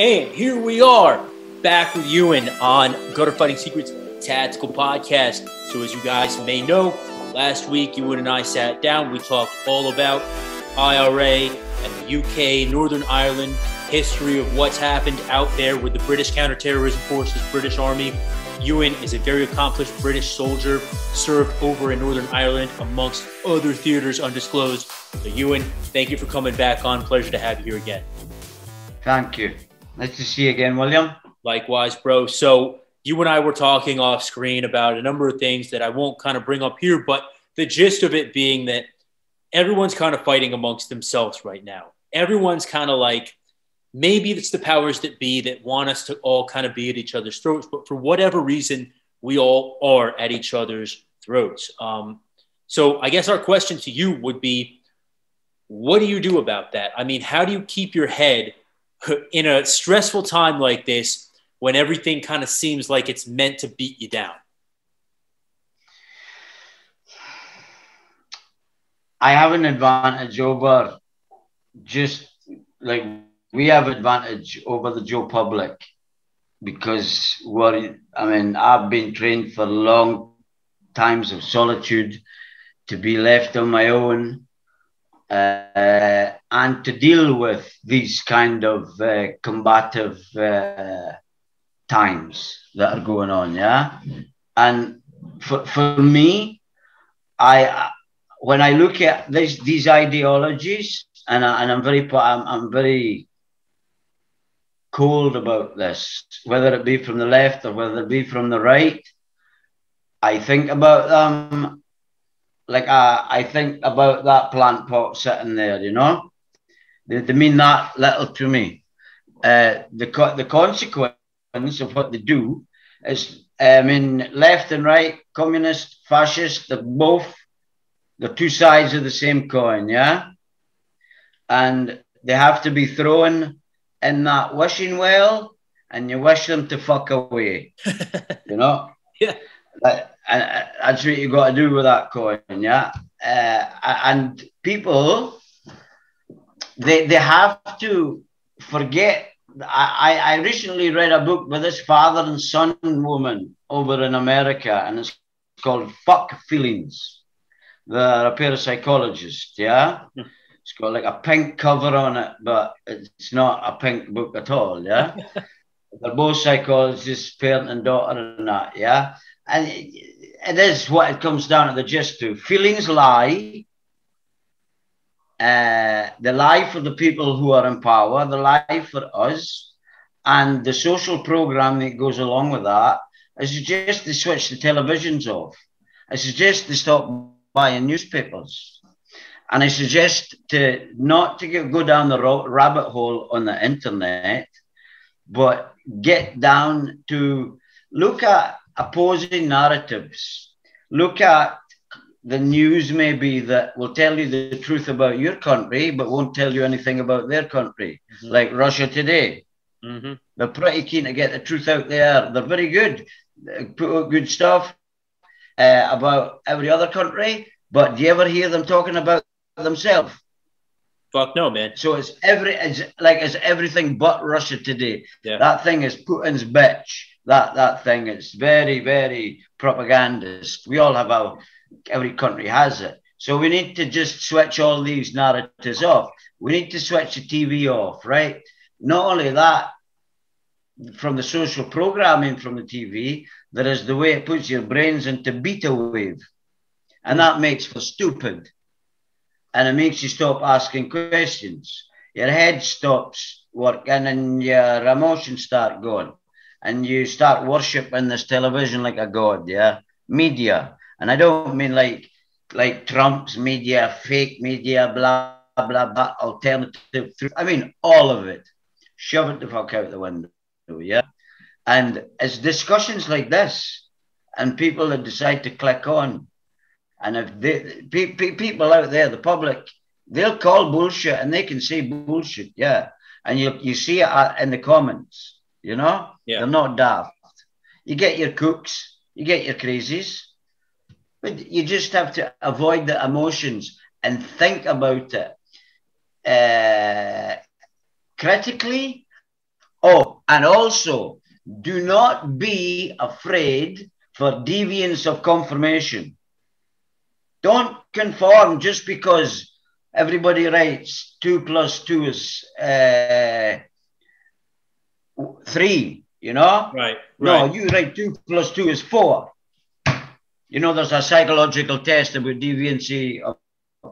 And here we are back with Euan on Gutter Fighting Secrets Tactical Podcast. So, as you guys may know, last week Euan and I sat down. We talked all about IRA and the UK, Northern Ireland, history of what's happened out there with the British counterterrorism forces, British Army. Euan is a very accomplished British soldier, served over in Northern Ireland amongst other theaters undisclosed. So, Euan, thank you for coming back on. Pleasure to have you here again. Thank you. Nice to see you again, William. Likewise, bro. So, you and I were talking off screen about a number of things that I won't kind of bring up here, but the gist of it being that everyone's kind of fighting amongst themselves right now. Everyone's kind of like, maybe it's the powers that be that want us to all kind of be at each other's throats, but for whatever reason, we all are at each other's throats. Um, so I guess our question to you would be, what do you do about that? I mean, how do you keep your head in a stressful time like this when everything kind of seems like it's meant to beat you down? I have an advantage over just like we have advantage over the Joe public because what I mean, I've been trained for long times of solitude to be left on my own uh, and to deal with these kind of uh, combative uh, times that are going on. Yeah, and for for me, I when I look at these these ideologies, and I, and I'm very I'm, I'm very cold about this, whether it be from the left or whether it be from the right. I think about them like uh, I think about that plant pot sitting there, you know. They, they mean that little to me. Uh, the co- the consequence of what they do is, I mean, left and right, communist, fascist, they're both the two sides of the same coin, yeah. And they have to be thrown in that wishing well and you wish them to fuck away. you know? Yeah. That, and that's what you got to do with that coin, yeah. Uh, and people, they they have to forget. I, I recently read a book by this father and son woman over in America, and it's called "Fuck Feelings." They're a pair of psychologists, yeah. Hmm. It's got like a pink cover on it, but it's not a pink book at all. Yeah, they're both psychologists, parent and daughter, and that. Yeah, and it is what it comes down to the gist to. Feelings lie. Uh, the lie for the people who are in power, the lie for us, and the social program that goes along with that. I suggest they switch the televisions off. I suggest they stop buying newspapers. And I suggest to not to get, go down the rabbit hole on the internet, but get down to look at opposing narratives. Look at the news maybe that will tell you the truth about your country, but won't tell you anything about their country, mm-hmm. like Russia Today. Mm-hmm. They're pretty keen to get the truth out there. They're very good, put out good stuff uh, about every other country. But do you ever hear them talking about themselves. Fuck no, man. So it's every it's like it's everything but Russia today. Yeah. That thing is Putin's bitch. That that thing is very very propagandist. We all have our every country has it. So we need to just switch all these narratives off. We need to switch the TV off, right? Not only that, from the social programming from the TV, there is the way it puts your brains into beta wave. And that makes for stupid and it makes you stop asking questions. Your head stops working and your emotions start going. And you start worshipping this television like a god, yeah? Media. And I don't mean like like Trump's media, fake media, blah, blah, blah, alternative. I mean, all of it. Shove it the fuck out the window, yeah? And it's discussions like this and people that decide to click on and if they, pe- pe- people out there, the public, they'll call bullshit and they can say bullshit, yeah. And you you see it uh, in the comments, you know, yeah. they're not daft. You get your cooks, you get your crazies, but you just have to avoid the emotions and think about it uh, critically, Oh, and also do not be afraid for deviance of confirmation. Don't conform just because everybody writes two plus two is uh, three, you know? Right, right. No, you write two plus two is four. You know, there's a psychological test about deviancy of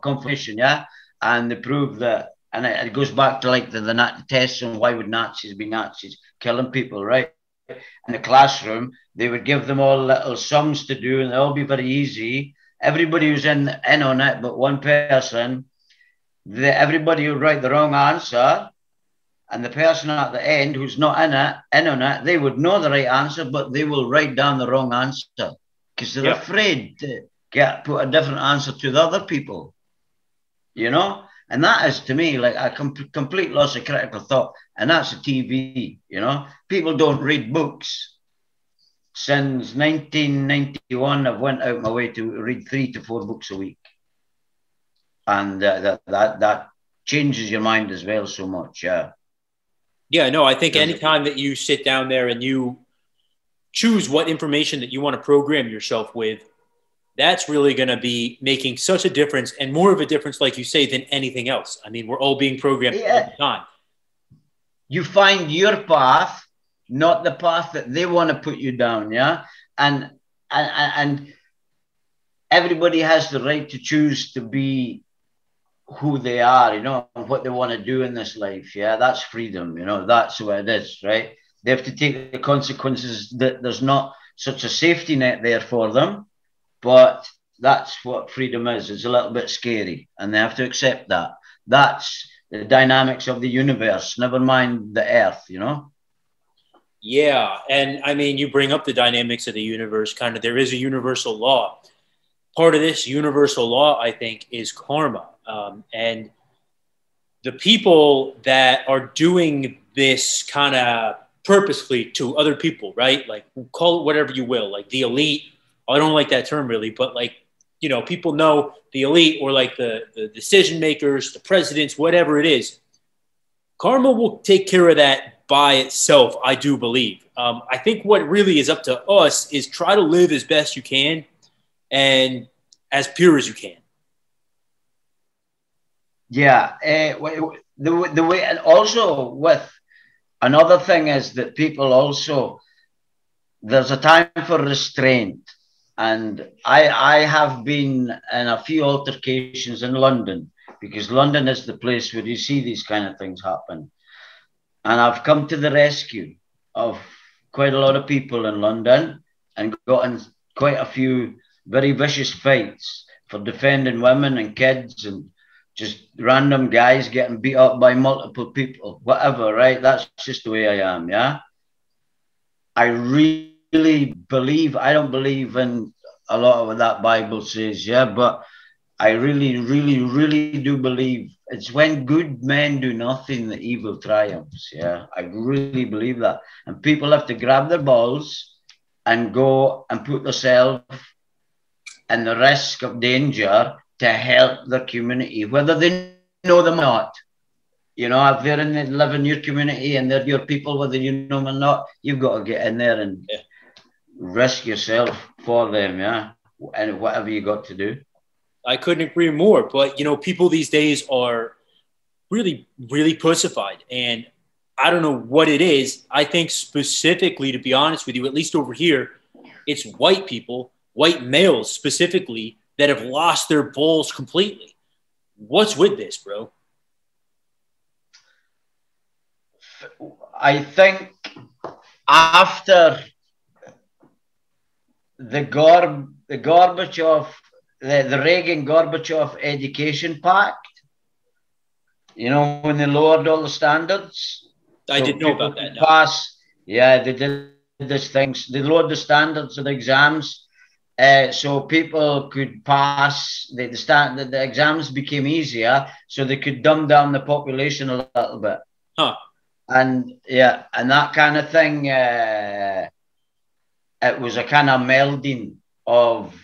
confirmation, yeah? And they prove that, and it, goes back to like the, the tests on why would Nazis be Nazis, killing people, right? In the classroom, they would give them all little sums to do, and they'll all be very easy. Everybody was in, in on it, but one person, the, everybody would write the wrong answer, and the person at the end who's not in it, in on it, they would know the right answer, but they will write down the wrong answer because they're yep. afraid to get put a different answer to the other people. You know, and that is to me like a com- complete loss of critical thought, and that's a TV. You know, people don't read books. Since 1991, I've went out my way to read three to four books a week, and uh, that that that changes your mind as well so much. Yeah. Yeah, no, I think anytime that you sit down there and you choose what information that you want to program yourself with, that's really going to be making such a difference and more of a difference, like you say, than anything else. I mean, we're all being programmed yeah. all the time. You find your path, not the path that they want to put you down. Yeah. And, and, and everybody has the right to choose to be who they are, you know, and what they want to do in this life. Yeah, that's freedom, you know, that's what it is, right? They have to take the consequences that there's not such a safety net there for them, but that's what freedom is. It's a little bit scary, and they have to accept that. That's the dynamics of the universe, never mind the earth, you know? Yeah. And I mean, you bring up the dynamics of the universe, kind of, there is a universal law. Part of this universal law, I think, is karma um, and the people that are doing this kind of purposely to other people, right? Like call it whatever you will, like the elite. I don't like that term really, but like, you know, people know the elite or like the, the decision makers, the presidents, whatever it is. Karma will take care of that by itself, I do believe. Um, I think what really is up to us is try to live as best you can and as pure as you can. Yeah, uh, the the way, and also with another thing is that people also there's a time for restraint, and I I have been in a few altercations in London because London is the place where you see these kind of things happen, and I've come to the rescue of quite a lot of people in London and gotten quite a few very vicious fights for defending women and kids and just random guys getting beat up by multiple people, whatever, right? That's just the way I am, yeah. I really believe, I don't believe in a lot of what that Bible says, yeah, but I really, really, really do believe it's when good men do nothing that evil triumphs, yeah. I really believe that. And people have to grab their balls and go and put themselves in the risk of danger to help the community, whether they know them or not. You know, if they're in the, live in your community and they're your people, whether you know them or not, you've got to get in there and yeah. risk yourself for them, yeah, and whatever you got to do. I couldn't agree more. But you know, people these days are really, really pussified, and I don't know what it is. I think specifically, to be honest with you, at least over here, it's white people, white males specifically, that have lost their balls completely. What's with this, bro? I think after the Gorb the Gorbachev the, the Reagan Gorbachev education pact, you know, when they lowered all the standards. I so didn't know about that. No. Pass, yeah, they did this things. They lowered the standards of the exams uh, so people could pass the, the start the, the, exams became easier so they could dumb down the population a little bit. Huh. and yeah and that kind of thing uh, it was a kind of melding of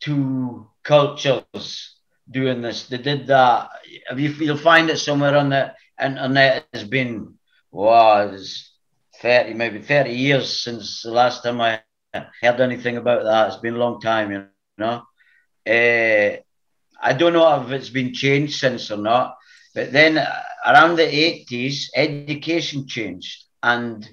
two cultures doing this. They did that. If you, you'll find it somewhere on the internet has been wow 30, maybe 30 years since the last time I heard anything about that. It's been a long time, you know. Uh, I don't know if it's been changed since or not, but then around the 80s, education changed and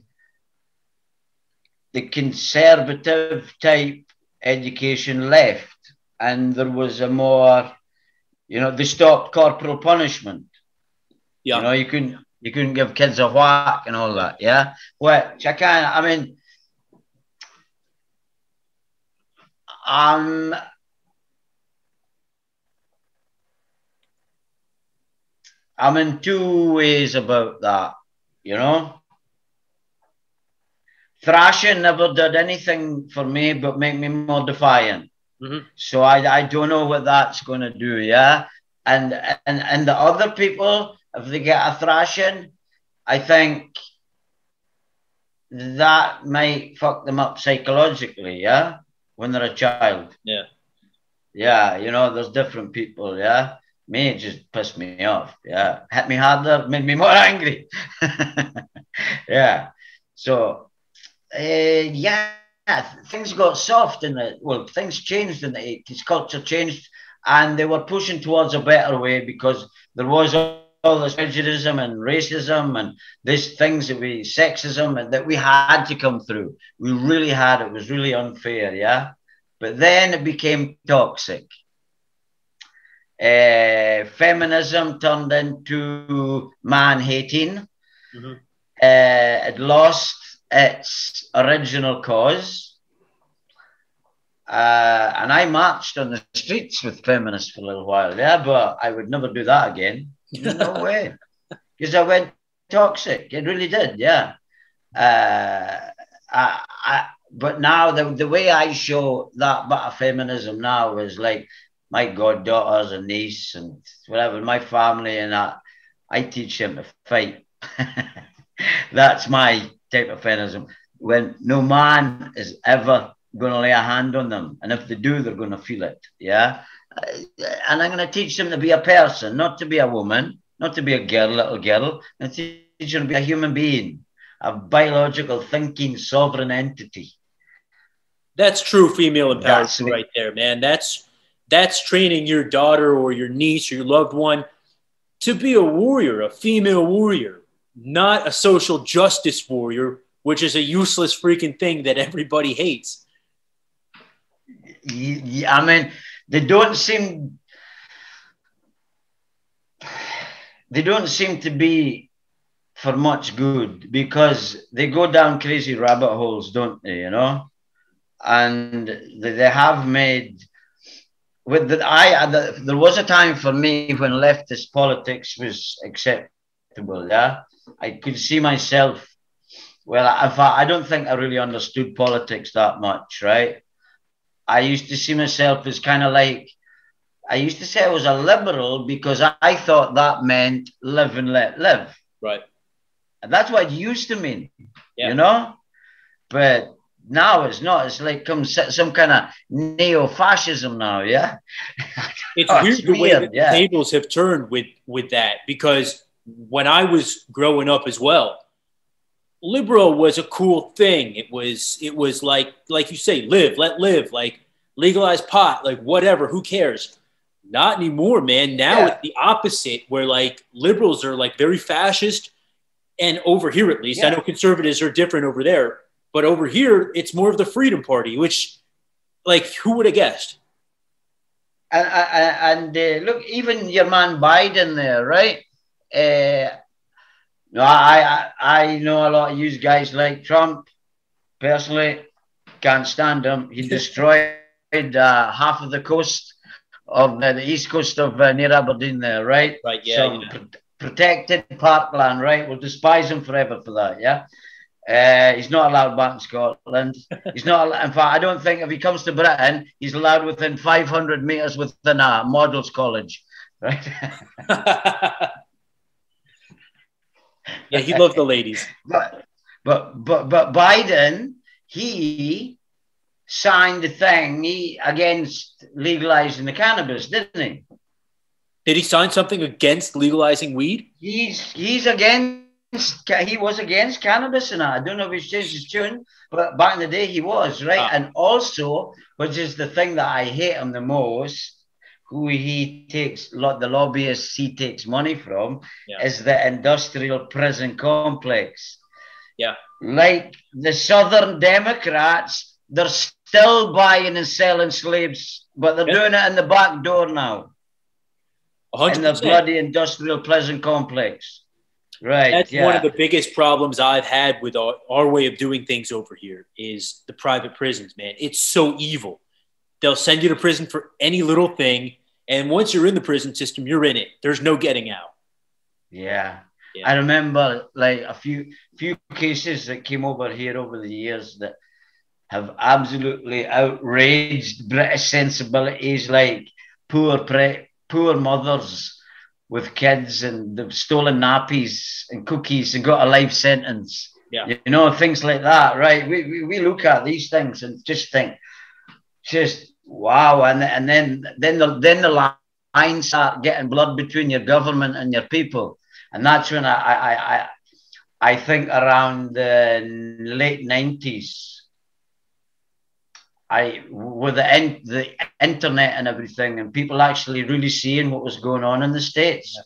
the conservative type education left, and there was a more, you know, they stopped corporal punishment. Yeah. You know, you couldn't you couldn't give kids a whack and all that, yeah. Which I can I mean um I'm in two ways about that, you know. Thrashing never did anything for me but make me more defiant. Mm-hmm. So I, I don't know what that's going to do, yeah. And and and the other people, if they get a thrashing, I think that might fuck them up psychologically, yeah, when they're a child. Yeah. Yeah, you know, there's different people, yeah. Me, it just pissed me off. Yeah. Hit me harder, made me more angry. yeah. So, uh, yeah, things got soft in the, well, things changed in the 80s. Culture changed and they were pushing towards a better way because there was all this prejudice and racism and these things that we, sexism and that we had to come through. We really had. It was really unfair. Yeah. But then it became toxic uh, feminism turned into man hating. Mm-hmm. Uh, it lost its original cause. Uh, and I marched on the streets with feminists for a little while, yeah, but I would never do that again. No way. Because I went toxic. It really did, yeah. Uh, I, I, but now the, the way I show that bit of feminism now is like my goddaughters and niece and whatever, my family and that, I teach them to fight. That's my type of feminism. When no man is ever going to lay a hand on them, and if they do, they're going to feel it. Yeah, Uh, and I'm going to teach them to be a person, not to be a woman, not to be a girl, little girl, and teach them to be a human being, a biological, thinking, sovereign entity. That's true female empowerment right there, man. That's that's training your daughter or your niece or your loved one to be a warrior, a female warrior, not a social justice warrior, which is a useless freaking thing that everybody hates. Yeah, I mean, they don't seem they don't seem to be for much good because they go down crazy rabbit holes, don't they? You know, and they have made with the, I the, there was a time for me when leftist politics was acceptable. Yeah, I could see myself. Well, if I, I don't think I really understood politics that much, right? I used to see myself as kind of like I used to say I was a liberal because I, thought that meant live and let live. Right. And that's what it used to mean. Yeah. You know? But now it's not. It's like some some kind of neo-fascism now. Yeah, it's oh, weird it's the weird, way the yeah. tables have turned with with that because when I was growing up as well, liberal was a cool thing. It was it was like like you say, live, let live, like legalize pot, like whatever. Who cares? Not anymore, man. Now yeah. it's the opposite, where like liberals are like very fascist, and over here at least, yeah. I know conservatives are different over there but over here, it's more of the Freedom Party, which, like, who would have guessed? And, and uh, look, even your man Biden there, right? Uh, no, I, I I know a lot of you guys like Trump. Personally, can't stand him. He destroyed uh, half of the coast of uh, the east coast of uh, near Aberdeen there, right? Right, yeah. So, yeah. Pr- protected parkland, right? We'll despise him forever for that, yeah? Uh, he's not allowed back in Scotland. He's not. In fact, I don't think if he comes to Britain, he's allowed within 500 meters within a models college. Right. yeah, he loved the ladies. But but but but Biden, he signed the thing he, against legalizing the cannabis, didn't he? Did he sign something against legalizing weed? He's he's against he was against cannabis and I don't know if he's changed his tune, but back in the day he was right. Ah. And also, which is the thing that I hate him the most, who he takes lot the lobbyists he takes money from yeah. is the industrial prison complex. Yeah. Like the Southern Democrats, they're still buying and selling slaves, but they're yeah. doing it in the back door now. 100%. In the bloody industrial prison complex. Right. That's yeah. one of the biggest problems I've had with our, our way of doing things over here is the private prisons, man. It's so evil. They'll send you to prison for any little thing. And once you're in the prison system, you're in it. There's no getting out. Yeah. yeah. I remember like a few few cases that came over here over the years that have absolutely outraged British sensibilities, like poor pre- poor mothers with kids and they've stolen nappies and cookies and got a life sentence. Yeah. You know, things like that, right? We, we, we look at these things and just think, just wow. And, and then then the then the lines start getting blood between your government and your people. And that's when I I I, I think around the late 90s, I with the in, the internet and everything, and people actually really seeing what was going on in the states. Yeah.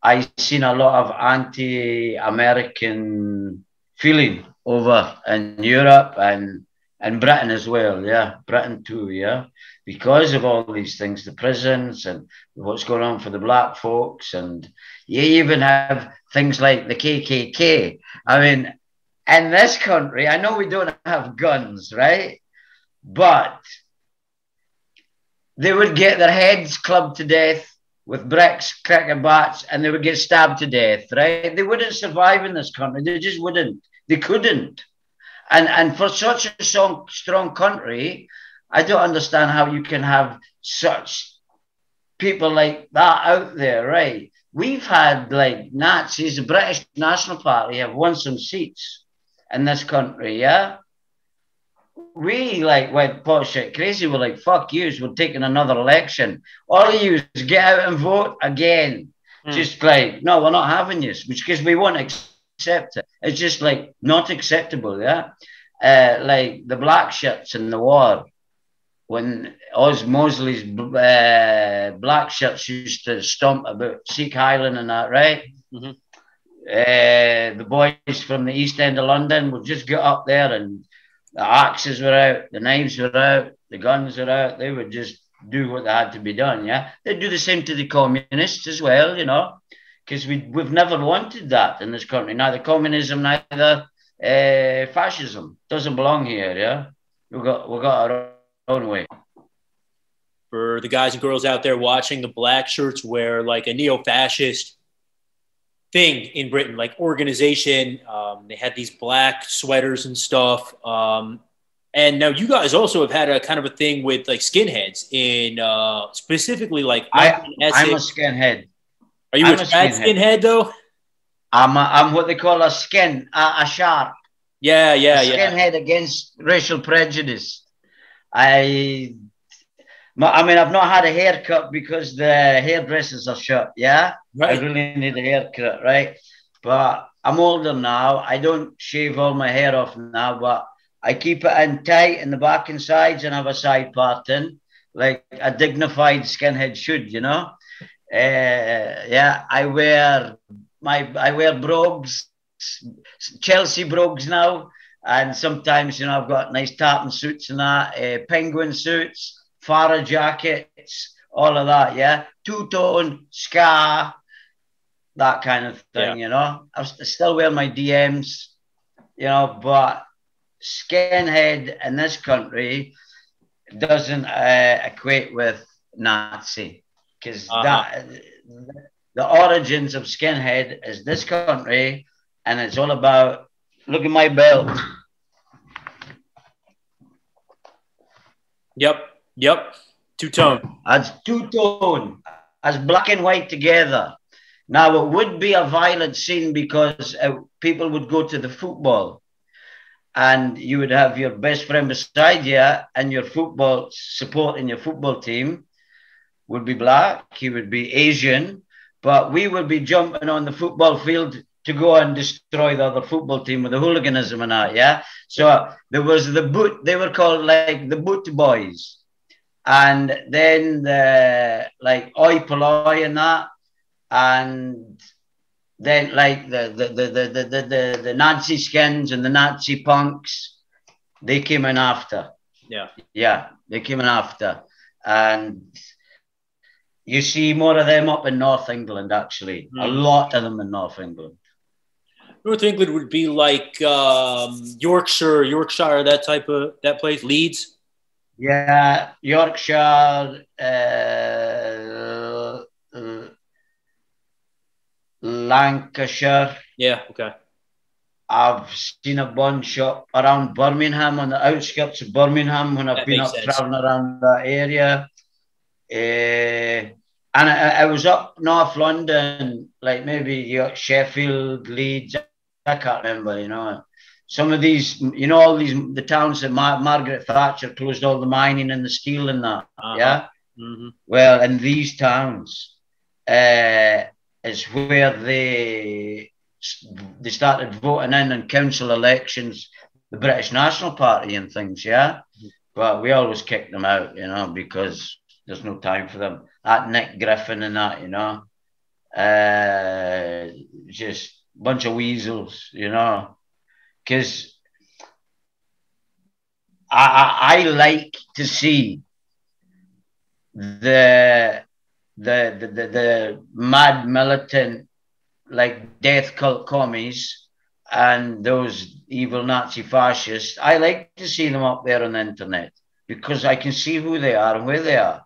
I seen a lot of anti-American feeling over in Europe and and Britain as well. Yeah, Britain too. Yeah, because of all these things, the prisons and what's going on for the black folks, and you even have things like the KKK. I mean, in this country, I know we don't have guns, right? but they would get their heads clubbed to death with bricks, cracker bats, and they would get stabbed to death, right? They wouldn't survive in this country. They just wouldn't. They couldn't. And and for such a strong, strong country, I don't understand how you can have such people like that out there, right? We've had like Nazis, the British National Party have won some seats in this country, yeah? we like went shit crazy. We're like, fuck you, we're taking another election. All of you get out and vote again. Mm. Just like, no, we're not having this, which because we won't accept it. It's just like not acceptable, yeah. Uh, like the black shirts in the war, when Oz Mosley's uh, black shirts used to stomp about Sieg Island and that, right? Mm-hmm. Uh, the boys from the East End of London would just get up there and the axes were out, the knives were out, the guns were out. They would just do what they had to be done. Yeah, they'd do the same to the communists as well. You know, because we we've never wanted that in this country. Neither communism, neither uh, fascism doesn't belong here. Yeah, we got we got our own way. For the guys and girls out there watching, the black shirts wear like a neo-fascist thing in Britain, like organization. Um, they had these black sweaters and stuff. Um, and now you guys also have had a kind of a thing with like skinheads in uh, specifically like I, I'm a skinhead. Are you I'm a, a skinhead. skinhead though? I'm a, I'm what they call a skin a, a sharp. Yeah, yeah, a yeah. Skinhead against racial prejudice. I I mean, I've not had a haircut because the hairdressers are shut. Yeah, right. I really need a haircut, right? But I'm older now. I don't shave all my hair off now, but I keep it in tight in the back and sides and have a side parting, like a dignified skinhead should, you know. Uh, yeah, I wear my I wear brogues, Chelsea brogues now, and sometimes you know I've got nice tartan suits and that, uh, penguin suits Farah jackets, all of that, yeah. Two tone, ska, that kind of thing, yeah. you know. I still wear my DMs, you know, but skinhead in this country doesn't uh, equate with Nazi because uh-huh. that the origins of skinhead is this country and it's all about look at my belt. Yep. Yep. Two tone. As two tone, as black and white together. Now it would be a violent scene because uh, people would go to the football, and you would have your best friend beside you, and your football support in your football team would be black. He would be Asian, but we would be jumping on the football field to go and destroy the other football team with the hooliganism and that. Yeah. So there was the boot. They were called like the boot boys, and then the like oi polloi and that, and then like the the the the the, the, the, the Nazi skins and the Nazi punks, they came in after. Yeah. Yeah, they came in after, and you see more of them up in North England. Actually, mm. a lot of them in North England. North England would be like um, Yorkshire, Yorkshire, that type of that place, Leeds. Yeah, Yorkshire, uh, uh, Lancashire. Yeah, okay. I've seen a bunch up around Birmingham on the outskirts of Birmingham when I've that been up sense. traveling around that area. Uh, and I, I, was up North London, like maybe Sheffield, Leeds. I can't remember, you know. Some of these, you know, all these the towns that Mar- Margaret Thatcher closed all the mining and the steel and that. Uh-huh. Yeah. Mm-hmm. Well, in these towns, uh, is where they they started voting in in council elections, the British National Party and things, yeah. But we always kicked them out, you know, because there's no time for them. That Nick Griffin and that, you know, uh, just bunch of weasels, you know, because I, I, I like to see the the the, the, the mad militant like death cult commies and those evil Nazi fascists, I like to see them up there on the internet because I can see who they are and where they are.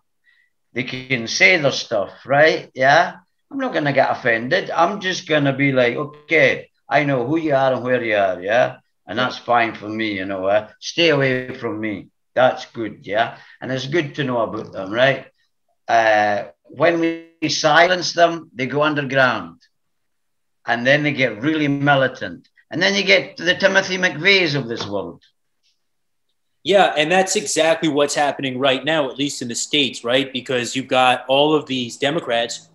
They can say their stuff, right? Yeah. I'm not going to get offended. I'm just going to be like, okay, I know who you are and where you are. Yeah. And that's fine for me, you know. Uh, stay away from me. That's good. Yeah. And it's good to know about them, right? Uh, when we silence them, they go underground and then they get really militant. And then you get the Timothy McVeighs of this world. Yeah, and that's exactly what's happening right now, at least in the States, right? Because you've got all of these Democrats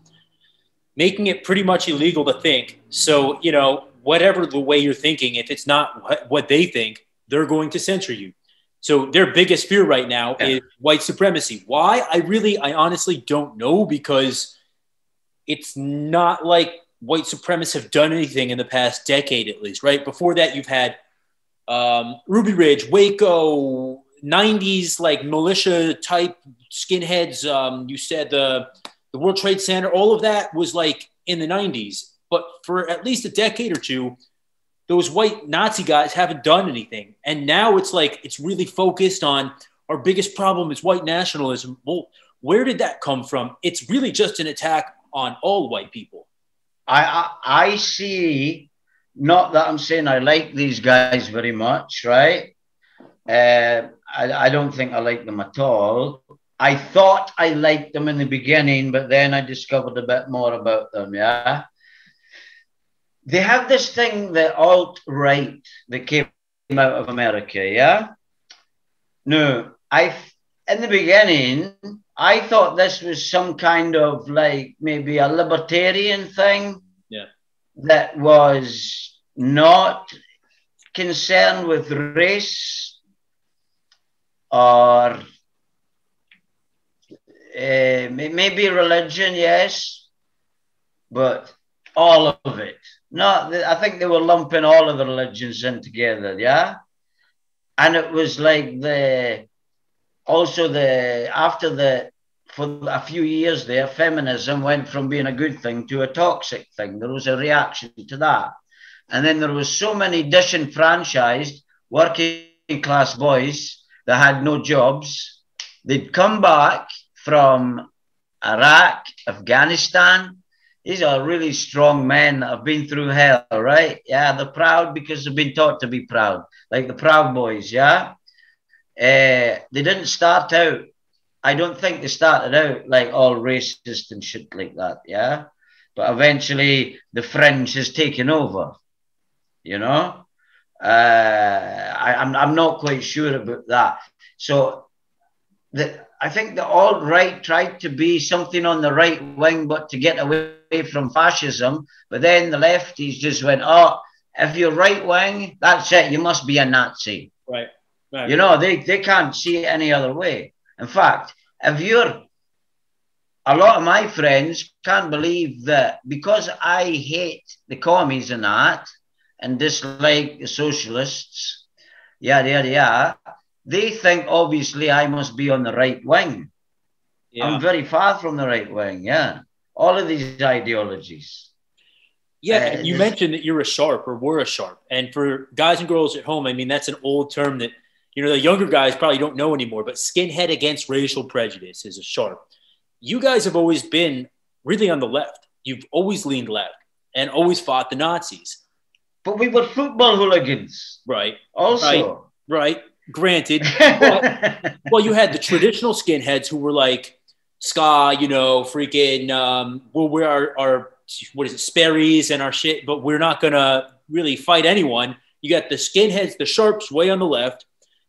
making it pretty much illegal to think. So, you know, whatever the way you're thinking, if it's not what they think, they're going to censor you. So their biggest fear right now yeah. is white supremacy. Why? I really, I honestly don't know because it's not like white supremacists have done anything in the past decade, at least, right? Before that, you've had um, Ruby Ridge, Waco, 90s like militia type skinheads. Um, you said the the World Trade Center, all of that was like in the 90s. But for at least a decade or two, those white Nazi guys haven't done anything. And now it's like it's really focused on our biggest problem is white nationalism. Well, where did that come from? It's really just an attack on all white people. I, I, I see, not that I'm saying I like these guys very much, right? Uh, I, I don't think I like them at all. I thought I liked them in the beginning, but then I discovered a bit more about them, yeah? They have this thing, the alt right that came out of America, yeah? No, I, in the beginning, I thought this was some kind of like maybe a libertarian thing. That was not concerned with race or uh, maybe religion, yes, but all of it. Not, I think they were lumping all of the religions in together, yeah. And it was like the also the after the for a few years there, feminism went from being a good thing to a toxic thing. There was a reaction to that. And then there was so many disenfranchised working class boys that had no jobs. They'd come back from Iraq, Afghanistan. These are really strong men that have been through hell, right? Yeah, they're proud because they've been taught to be proud, like the Proud Boys, yeah? Uh, they didn't start out, I don't think they started out like all racist and shit like that, yeah? But eventually the fringe has taken over, you know? Uh, I, I'm, I'm not quite sure about that. So the I think the alt right tried to be something on the right wing, but to get away from fascism. But then the lefties just went, oh, if you're right wing, that's it. You must be a Nazi. Right. right. You know, they, they can't see it any other way. In fact, if you're a lot of my friends can't believe that because I hate the commies and that and dislike the socialists, yeah, yeah, yeah, they think obviously I must be on the right wing. Yeah. I'm very far from the right wing. Yeah. All of these ideologies. Yeah. Uh, you mentioned that you're a sharp or were a sharp. And for guys and girls at home, I mean, that's an old term that, you know, the younger guys probably don't know anymore, but skinhead against racial prejudice is a sharp. You guys have always been really on the left. You've always leaned left and always fought the Nazis. But we were football hooligans. Right. Also. Right. right. Granted, but, well, you had the traditional skinheads who were like ska, you know, freaking, um, we'll wear our, our, what is it, Sperry's and our shit, but we're not gonna really fight anyone. You got the skinheads, the sharps way on the left,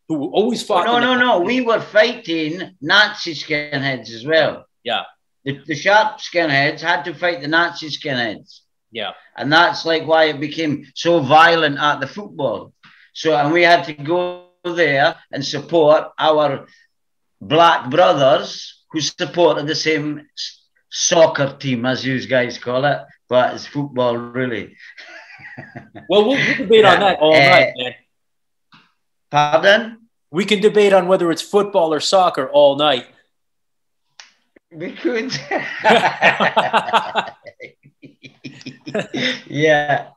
who always fought. Oh, no, no, no. We were fighting Nazi skinheads as well. Yeah. The, the sharp skinheads had to fight the Nazi skinheads. Yeah. And that's like why it became so violent at the football. So, and we had to go there and support our black brothers who supported the same soccer team, as you guys call it, but it's football, really. well, we'll, we'll debate on that all uh, night, man. Pardon? We can debate on whether it's football or soccer all night. We could. yeah.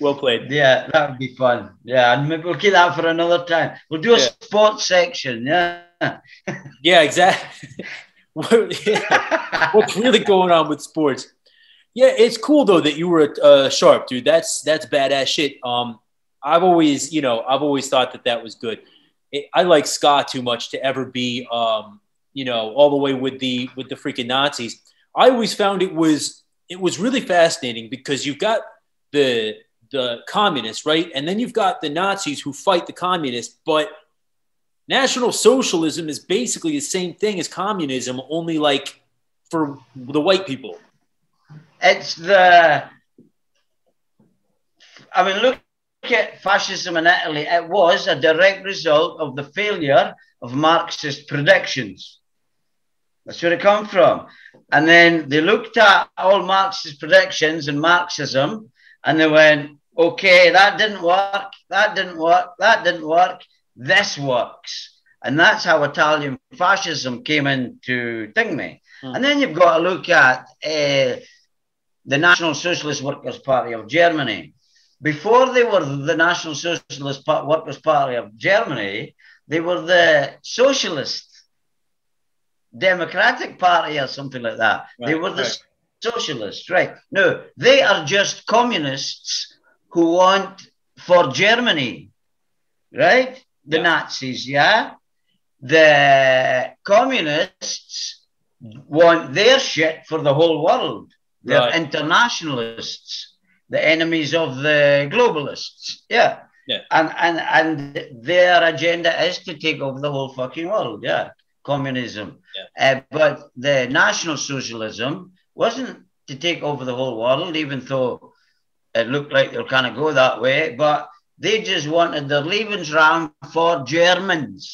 Well played. Yeah, that would be fun. Yeah, and maybe we'll keep that for another time. We'll do a yeah. sports section. Yeah. yeah, exactly. What's really going on with sports? Yeah, it's cool though that you were uh, sharp, dude. That's that's badass shit. Um, I've always, you know, I've always thought that that was good. I like Scott too much to ever be, um, you know, all the way with the with the freaking Nazis. I always found it was it was really fascinating because you've got the the communists, right? And then you've got the Nazis who fight the communists, but National Socialism is basically the same thing as communism, only like for the white people. It's the, I mean, look at fascism in Italy. It was a direct result of the failure of Marxist predictions. That's where it come from. And then they looked at all Marxist predictions and Marxism, and they went, okay, that didn't work, that didn't work, that didn't work, this works. And that's how Italian fascism came into Thingme. Mm. And then you've got to look at uh, the National Socialist Workers' Party of Germany. Before they were the National Socialist Workers' Party of Germany, they were the Socialist Democratic Party or something like that. Right, they were the right. socialists, right? No, they are just communists who want for Germany, right? The yeah. Nazis, yeah? The communists want their shit for the whole world. They're right. internationalists, the enemies of the globalists. Yeah. Yeah. And, and and their agenda is to take over the whole fucking world. Yeah. Communism. Yeah. Uh, but the National Socialism wasn't to take over the whole world, even though it looked like they'll kind of go that way, but they just wanted the Lebensraum for Germans.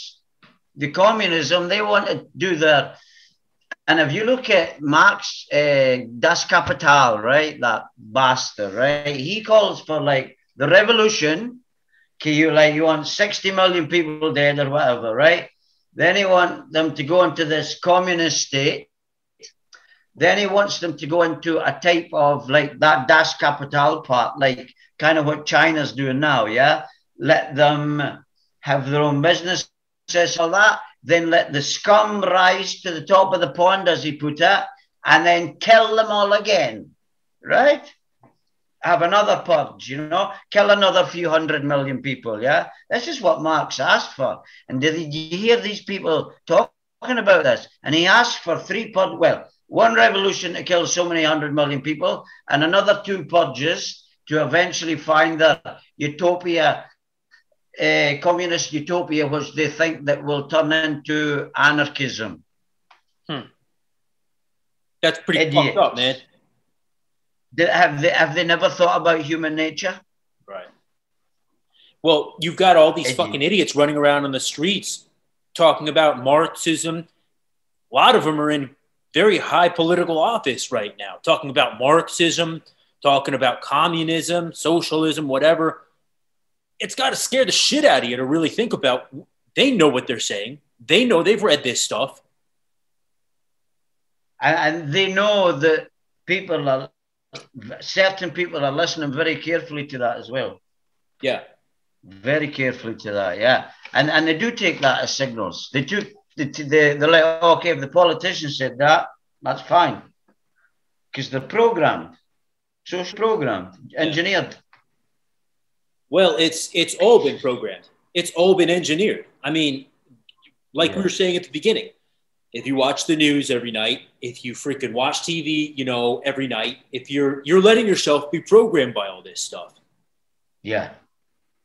The communism, they wanted to do their. And if you look at Marx, uh, Das Kapital, right, that bastard, right, he calls for like the revolution. Okay, you like you want 60 million people dead or whatever, right? Then he want them to go into this communist state then he wants them to go into a type of like that Das Kapital part, like kind of what China's doing now, yeah? Let them have their own businesses, all that. Then let the scum rise to the top of the pond, as he put it, and then kill them all again, right? Have another purge, you know, kill another few hundred million people, yeah? This is what Marx asked for. And did you hear these people talking about this? And he asked for three purge, well, one revolution to kill so many hundred million people, and another two purges to eventually find the utopia uh, communist utopia which they think that will turn into anarchism. Hmm. That's pretty Idiots. fucked up, man. Have they have they never thought about human nature? Right. Well, you've got all these fucking idiots running around on the streets talking about Marxism. A lot of them are in very high political office right now, talking about Marxism, talking about communism, socialism, whatever. It's got to scare the shit out of you to really think about. They know what they're saying. They know they've read this stuff. And they know that people are, certain people are listening very carefully to that as well. Yeah. Very carefully to that, yeah. And and they do take that as signals. They took the, the, the like, okay, if the politician said that, that's fine. Because they're programmed, social programmed, engineered. Well, it's it's all been programmed. It's all been engineered. I mean, like yeah. we were saying at the beginning, if you watch the news every night, if you freaking watch TV, you know, every night, if you're you're letting yourself be programmed by all this stuff. Yeah.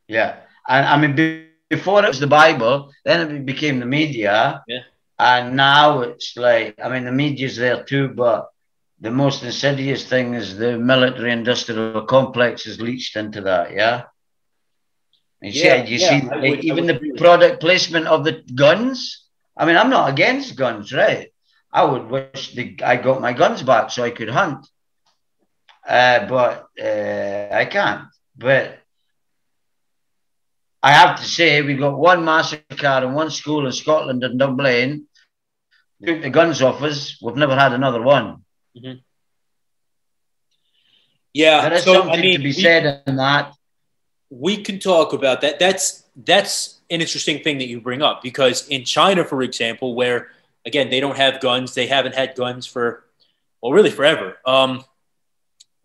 Yeah. And I mean before it was the Bible, then it became the media. Yeah. And now it's like, I mean, the media's there too, but the most insidious thing is the military industrial complex is leached into that. Yeah. And yeah, you yeah, see, would, even the product placement of the guns. I mean, I'm not against guns, right? I would wish the, I got my guns back so I could hunt. Uh, but uh, I can't. But I have to say, we've got one massacre in one school in Scotland in Dunblane. Took the guns off us. We've never had another one. Mm-hmm. Yeah, there is so, something I mean, to be we, said in that. We can talk about that. That's that's an interesting thing that you bring up because in China, for example, where again they don't have guns, they haven't had guns for well, really forever. Um,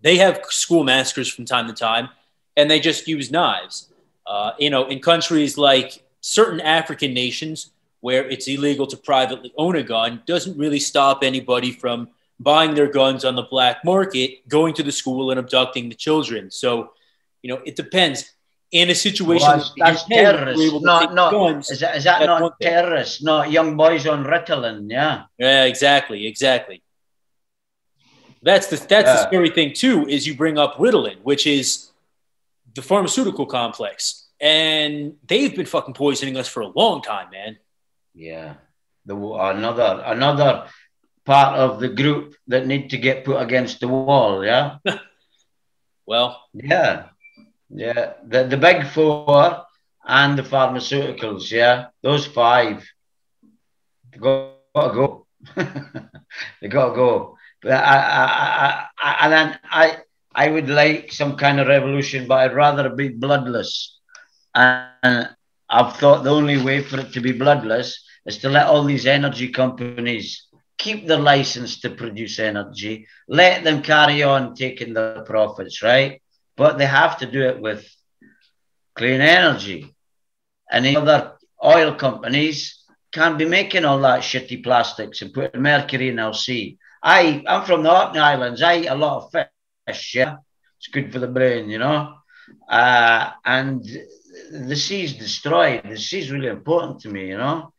they have school massacres from time to time, and they just use knives. Uh, you know, in countries like certain African nations where it's illegal to privately own a gun, doesn't really stop anybody from buying their guns on the black market, going to the school and abducting the children. So, you know, it depends. In a situation well, that's, that's terrorists, not, not guns, is that, is that not terrorists, not young boys on Ritalin? Yeah. Yeah, exactly, exactly. That's the that's yeah. the scary thing too. Is you bring up Ritalin, which is the pharmaceutical complex, and they've been fucking poisoning us for a long time, man. Yeah, the another another part of the group that need to get put against the wall. Yeah. well. Yeah, yeah. The the big four and the pharmaceuticals. Yeah, those five. They got to go. they got to go. But I, I, I, I, and then I, I would like some kind of revolution, but I'd rather be bloodless. And I've thought the only way for it to be bloodless is to let all these energy companies keep the license to produce energy, let them carry on taking the profits, right? But they have to do it with clean energy. And the other oil companies can't be making all that shitty plastics and putting mercury in our sea. I, I'm from the Orkney Islands. I eat a lot of fish yeah. It's good for the brain, you know. Uh, and the sea's destroyed. The sea's really important to me, you know.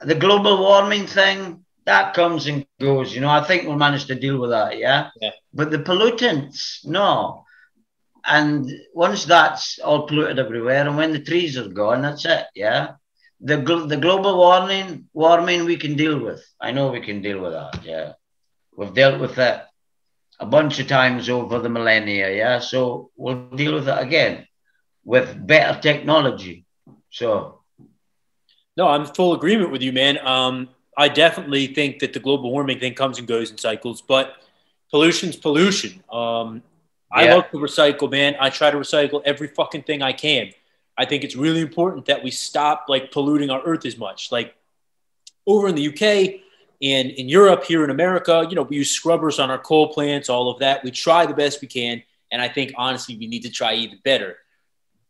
The global warming thing, that comes and goes, you know. I think we'll manage to deal with that, yeah. yeah. But the pollutants, no. And once that's all polluted everywhere, and when the trees are gone, that's it, yeah. The, the global warming, warming we can deal with. I know we can deal with that, yeah. We've dealt with that a bunch of times over the millennia. Yeah. So we'll deal with it again with better technology. So. No, I'm full agreement with you, man. Um, I definitely think that the global warming thing comes and goes in cycles, but pollution's pollution. Um, I love to recycle, man. I try to recycle every fucking thing I can. I think it's really important that we stop like polluting our earth as much. Like over in the UK, in in Europe, here in America, you know, we use scrubbers on our coal plants, all of that. We try the best we can, and I think honestly, we need to try even better.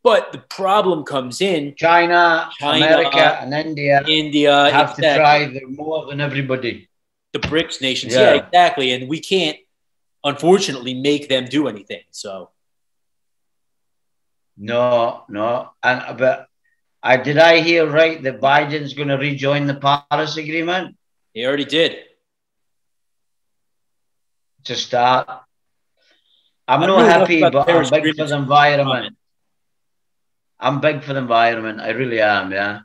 But the problem comes in China, China America, and India. India have exactly. to try more than everybody. The BRICS nations, yeah. yeah, exactly, and we can't, unfortunately, make them do anything. So. No, no, and but I did I hear right that Biden's going to rejoin the Paris Agreement? He already did. To start, I'm not happy, but I'm big for the environment. I'm big for the environment. I really am, yeah.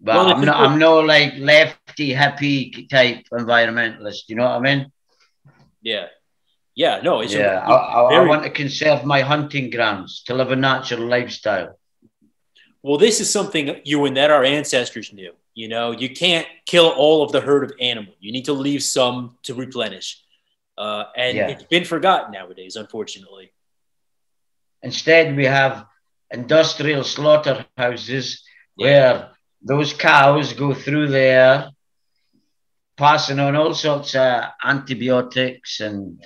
But well, I'm not. I'm no like lefty happy type environmentalist. You know what I mean? Yeah, yeah. No, it's yeah. A, I, very... I want to conserve my hunting grounds to live a natural lifestyle. Well, this is something you and that our ancestors knew. You know, you can't kill all of the herd of animal. You need to leave some to replenish. Uh, and yeah. it's been forgotten nowadays, unfortunately. Instead, we have industrial slaughterhouses yeah. where those cows go through there, passing on all sorts of antibiotics and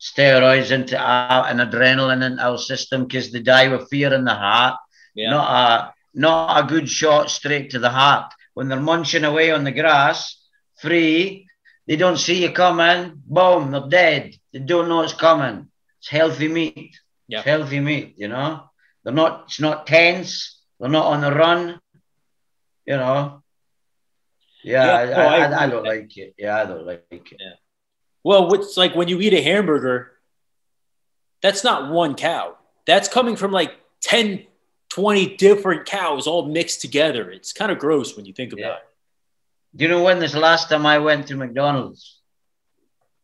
steroids into our, and adrenaline into our system because they die with fear in the heart. Yeah. Not a not a good shot straight to the heart. When they're munching away on the grass, free, they don't see you coming. Boom, they're dead. They don't know it's coming. It's healthy meat. Yeah. It's healthy meat, you know. They're not. It's not tense. They're not on the run. You know. Yeah, yeah I, I, I, I, don't like it. Yeah, I don't like it. Yeah. Well, it's like when you eat a hamburger, that's not one cow. That's coming from like 10, 20 different cows all mixed together. It's kind of gross when you think about yeah. it. Do you know when this last time I went to McDonald's?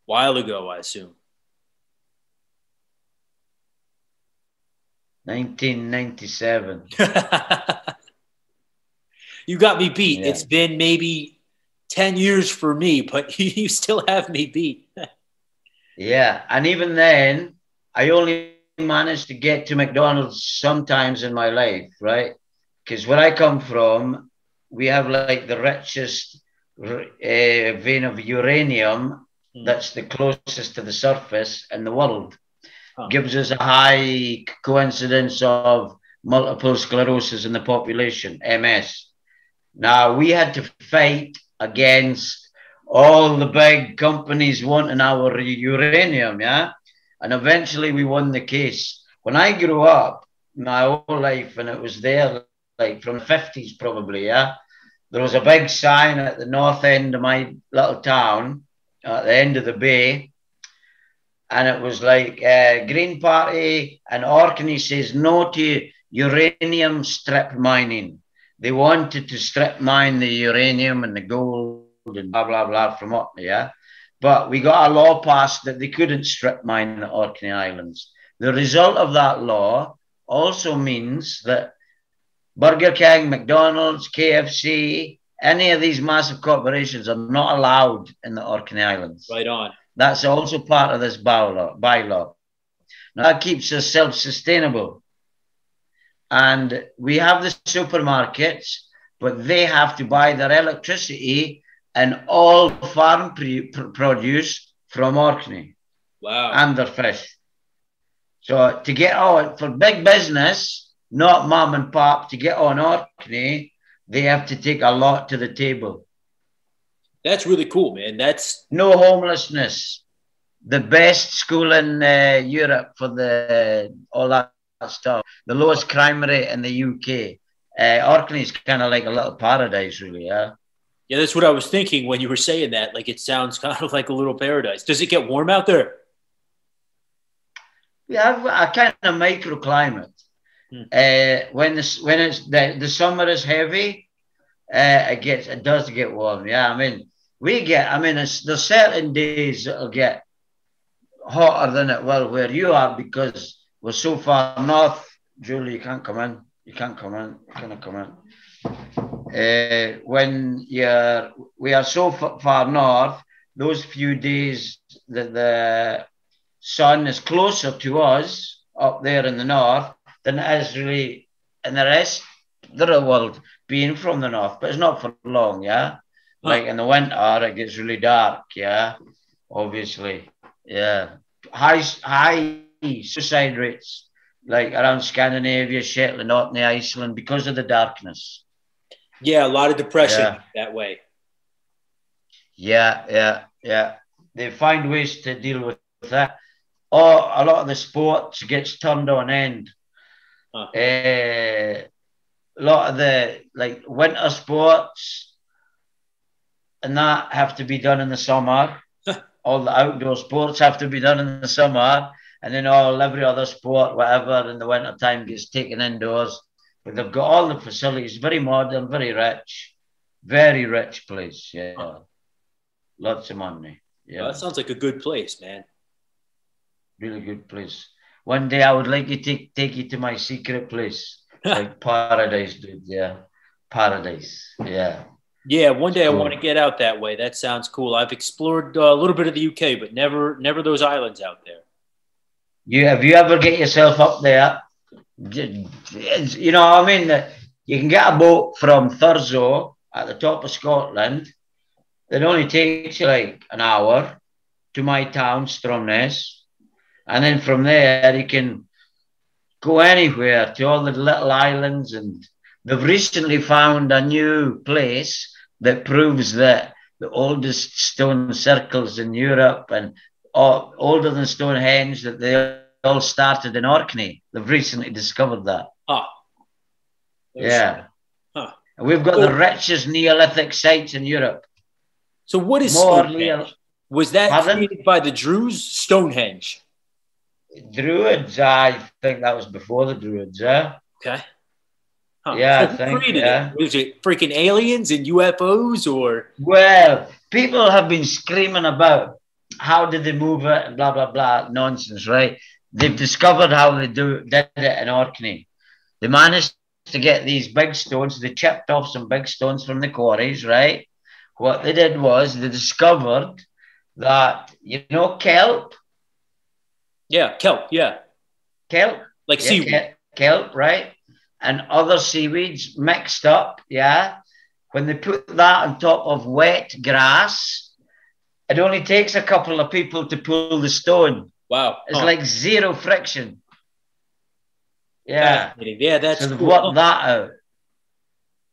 While ago, I assume. 1997. you got me beat. Yeah. It's been maybe 10 years for me, but you still have me beat. Yeah. And even then, I only managed to get to McDonald's sometimes in my life, right? Because where I come from, we have like the richest uh, vein of uranium mm. that's the closest to the surface in the world huh. gives us a high coincidence of multiple sclerosis in the population, MS. Now, we had to fight against all the big companies wanting our uranium, yeah? And eventually we won the case. When I grew up, my whole life, and it was there like from the 50s probably, yeah? There was a big sign at the north end of my little town, at the end of the bay, and it was like uh, Green Party and Orkney says no to uranium strip mining. They wanted to strip mine the uranium and the gold and blah blah blah from Orkney, yeah. But we got a law passed that they couldn't strip mine the Orkney Islands. The result of that law also means that Burger King, McDonald's, KFC, any of these massive corporations are not allowed in the Orkney Islands. Right on. That's also part of this bylaw. bylaw. Now, that keeps us self sustainable. And we have the supermarkets, but they have to buy their electricity and all farm pre- produce from Orkney. Wow. And their fish. So to get on for big business, not mom and pop, to get on Orkney, they have to take a lot to the table. That's really cool, man. That's no homelessness. The best school in uh, Europe for the all that stuff. The lowest crime rate in the UK. Uh, Orkney is kind of like a little paradise, really. Yeah. Yeah, that's what I was thinking when you were saying that. Like, it sounds kind of like a little paradise. Does it get warm out there? Yeah, a kind of microclimate. Hmm. Uh, when this when it's the, the summer is heavy, uh, it gets it does get warm. Yeah, I mean we get, I mean, it's, there's certain days that'll get hotter than it will where you are because we're so far north. Julie, you can't come in. You can't come in. You cannot come in. Uh, when you're, we are so far north, those few days that the sun is closer to us up there in the north than it is really in the rest of the world being from the north, but it's not for long, yeah. Like in the winter, it gets really dark. Yeah, obviously. Yeah, high high suicide rates like around Scandinavia, Shetland, Orkney, Iceland because of the darkness. Yeah, a lot of depression yeah. that way. Yeah, yeah, yeah. They find ways to deal with that. Or a lot of the sports gets turned on end. Huh. Uh, a lot of the like winter sports and that have to be done in the summer. all the outdoor sports have to be done in the summer, and then all every other sport, whatever, in the winter time gets taken indoors. But they've got all the facilities, very modern, very rich, very rich place. Yeah, huh. lots of money. Yeah, well, that sounds like a good place, man. Really good place. One day I would like to take take you to my secret place, like paradise, dude. Yeah, paradise. Yeah. Yeah, one day I want to get out that way. That sounds cool. I've explored uh, a little bit of the UK, but never, never those islands out there. You have you ever get yourself up there? You know, I mean, you can get a boat from Thurso at the top of Scotland. It only takes you like an hour to my town, Stromness, and then from there you can go anywhere to all the little islands and they've recently found a new place that proves that the oldest stone circles in Europe and older than Stonehenge that they all started in Orkney. They've recently discovered that. Ah. Yeah. Huh. And we've got oh. the richest Neolithic sites in Europe. So what is More Stonehenge? Was that Pardon? created by the Druids? Stonehenge. Druids, I think that was before the Druids, yeah. Okay. Huh. Yeah, so I think, yeah. It? Was it freaking aliens and UFOs or? Well, people have been screaming about how did they move it and blah blah blah nonsense, right? They've discovered how they do did it in Orkney. They managed to get these big stones. They chipped off some big stones from the quarries, right? What they did was they discovered that you know kelp. Yeah, kelp. Yeah, kelp. Like yeah, seaweed. Kelp, right? and other seaweeds mixed up. Yeah. When they put that on top of wet grass, it only takes a couple of people to pull the stone. Wow. It's like zero friction. Yeah. Yeah, that's so cool. that out.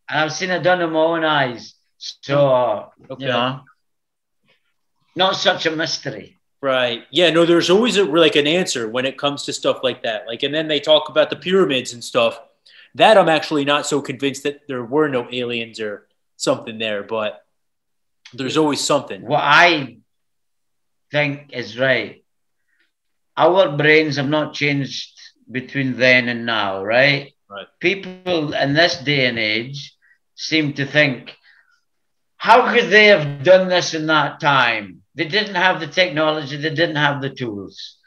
And I've seen it done in my own eyes. So, uh, okay. you know, not such a mystery. Right. Yeah. No, there's always a, like an answer when it comes to stuff like that. Like, and then they talk about the pyramids and stuff. That I'm actually not so convinced that there were no aliens or something there, but there's always something. What I think is right. Our brains have not changed between then and now, right? Right. People in this day and age seem to think, how could they have done this in that time? They didn't have the technology, they didn't have the tools.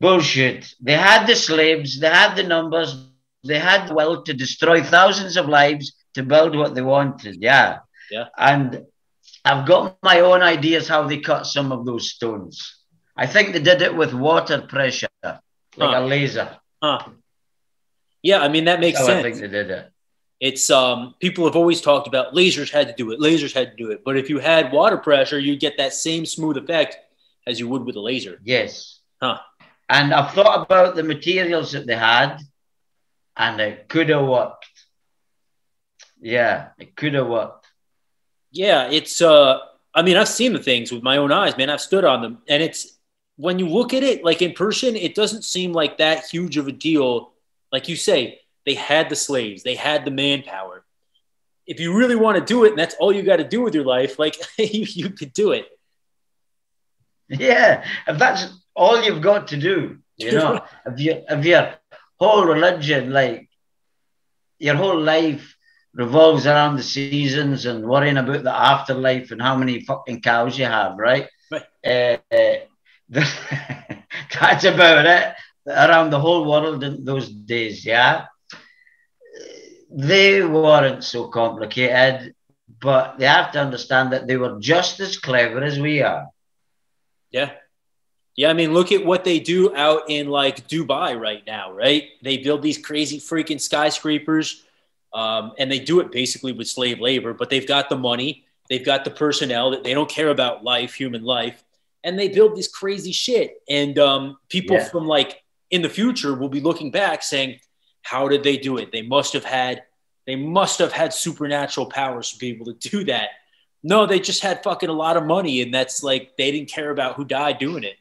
Bullshit. They had the slaves, they had the numbers, they had the will to destroy thousands of lives to build what they wanted. Yeah. Yeah. And I've got my own ideas how they cut some of those stones. I think they did it with water pressure, like huh. a laser. Huh. Yeah, I mean that makes sense. I think they did it. It's um people have always talked about lasers had to do it, lasers had to do it. But if you had water pressure, you get that same smooth effect as you would with a laser. Yes. Huh. And I've thought about the materials that they had and it could have worked. Yeah, it could have worked. Yeah, it's uh I mean, I've seen the things with my own eyes, man. I've stood on them. And it's when you look at it like in person, it doesn't seem like that huge of a deal. Like you say, they had the slaves, they had the manpower. If you really want to do it, and that's all you got to do with your life, like you, you could do it. Yeah, if that's all you've got to do, you know, if you if you're whole religion, like your whole life revolves around the seasons and worrying about the afterlife and how many fucking cows you have, right? right. Uh, that's about it around the whole world in those days, yeah. They weren't so complicated, but they have to understand that they were just as clever as we are. Yeah. Yeah, I mean, look at what they do out in like Dubai right now, right? They build these crazy freaking skyscrapers, um, and they do it basically with slave labor. But they've got the money, they've got the personnel that they don't care about life, human life, and they build this crazy shit. And um, people yeah. from like in the future will be looking back saying, "How did they do it? They must have had, they must have had supernatural powers to be able to do that." No, they just had fucking a lot of money, and that's like they didn't care about who died doing it.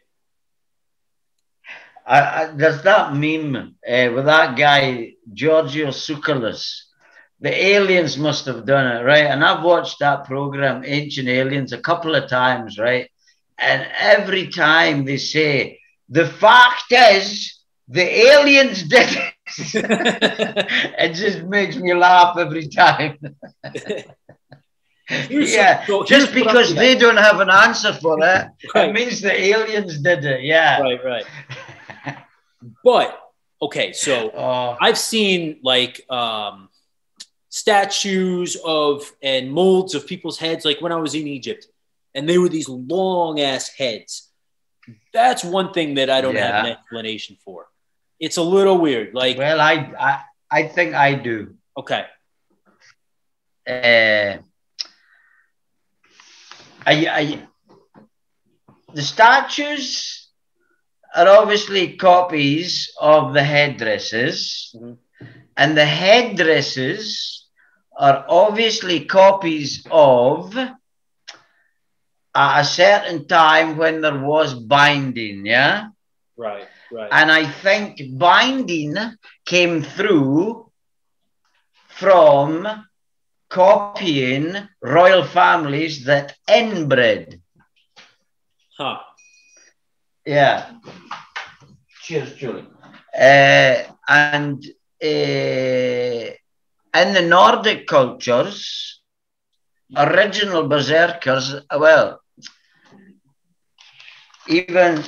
I, I, there's that meme uh, with that guy Giorgio Tsoukalos. the aliens must have done it, right? And I've watched that program, Ancient Aliens, a couple of times, right? And every time they say, the fact is, the aliens did it. it just makes me laugh every time. yeah, so just because they don't have an answer for it, right. it means the aliens did it. Yeah. Right, right. but okay, so uh, I've seen like um, statues of and molds of people's heads, like when I was in Egypt, and they were these long ass heads. That's one thing that I don't yeah. have an explanation for. It's a little weird. Like, well, I I, I think I do. Okay. Uh, I, I, the statues are obviously copies of the headdresses, mm-hmm. and the headdresses are obviously copies of a certain time when there was binding, yeah? Right, right. And I think binding came through from copying royal families that inbred. Huh. Yeah. Cheers, Julie. Uh, and uh, in the Nordic cultures, original berserkers, well, even